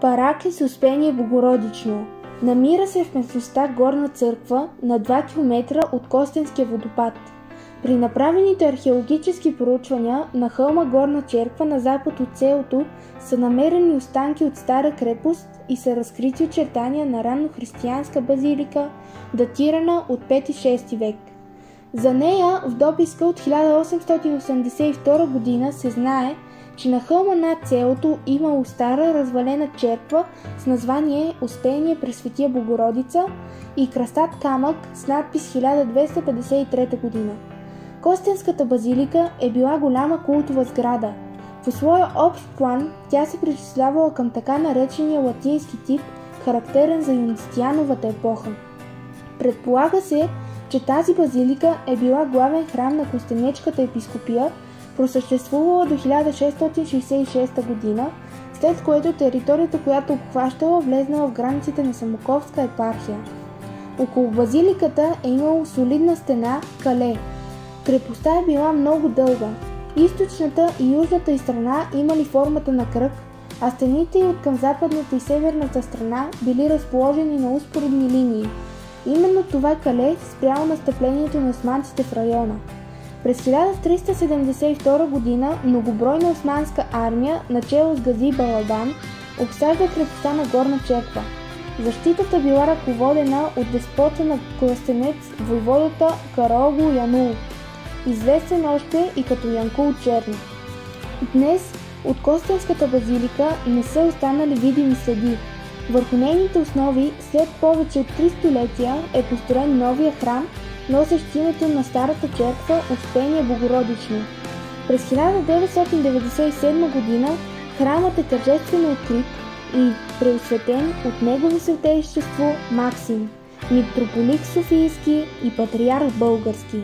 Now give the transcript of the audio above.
Параклис Успение Богородично Намира се в местността Горна църква на 2 км от Костенския водопад. При направените археологически проучвания на хълма Горна черква на запад от селото са намерени останки от стара крепост и са разкрити очертания на ранно християнска базилика, датирана от 5-6 век. За нея в дописка от 1882 година се знае, че на хълма над селото имало стара развалена черква с название Успение Пресветия Богородица и кръстат камък с надпис 1253 година. Костенската базилика е била голяма култова сграда. По своя общ план тя се причислявала към така наречения латински тип, характерен за Юнистияновата епоха. Предполага се, че тази базилика е била главен храм на Костенечката епископия, просъществувала до 1666 година, след което територията, която обхващала, влезнала в границите на Самоковска епархия. Около базиликата е имало солидна стена кале. Крепостта е била много дълга. Източната и южната и страна имали формата на кръг, а стените от към западната и северната страна били разположени на успоредни линии. Именно това кале спряло настъплението на османците в района. През 1372 г. многобройна османска армия, начало с Гази Баладан, обсажда крепостта на Горна черква. Защитата била ръководена от деспота на Кластенец, войводата Каролго Янул, известен още и като Янкул Черни. Днес от Костенската базилика не са останали видими следи. Върху нейните основи след повече от 3 столетия е построен новия храм, носещ името на старата черква Успение Богородично. През 1997 г. храмът е тържествено открит и преосветен от негово святейшество Максим, митрополит Софийски и патриарх български.